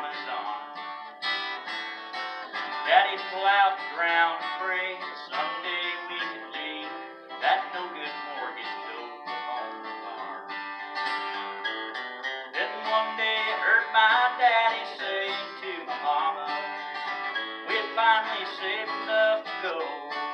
promised on. Daddy, pull out the ground and pray that someday we could leave that no good mortgage note on the farm. Then one day I heard my daddy say to my mama, we finally saved enough to go.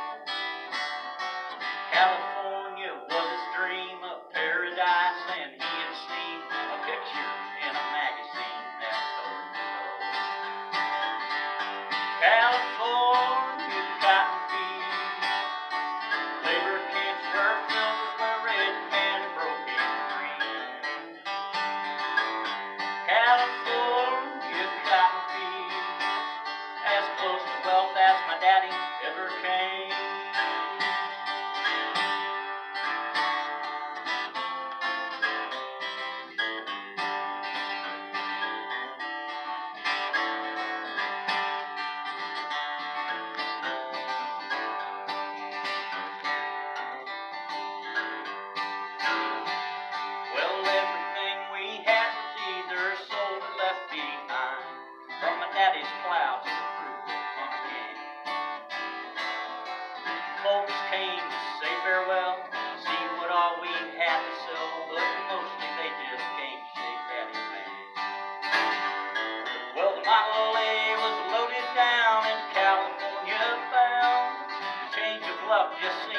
Model was loaded down in California bound. Change of luck, you see.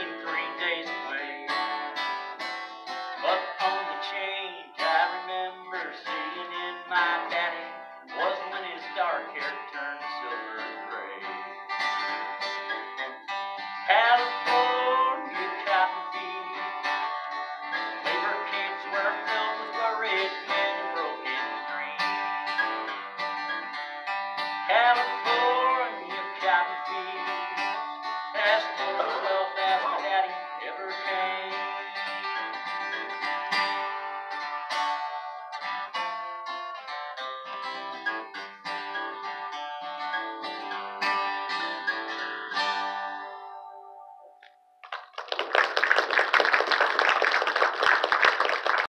California cotton fields.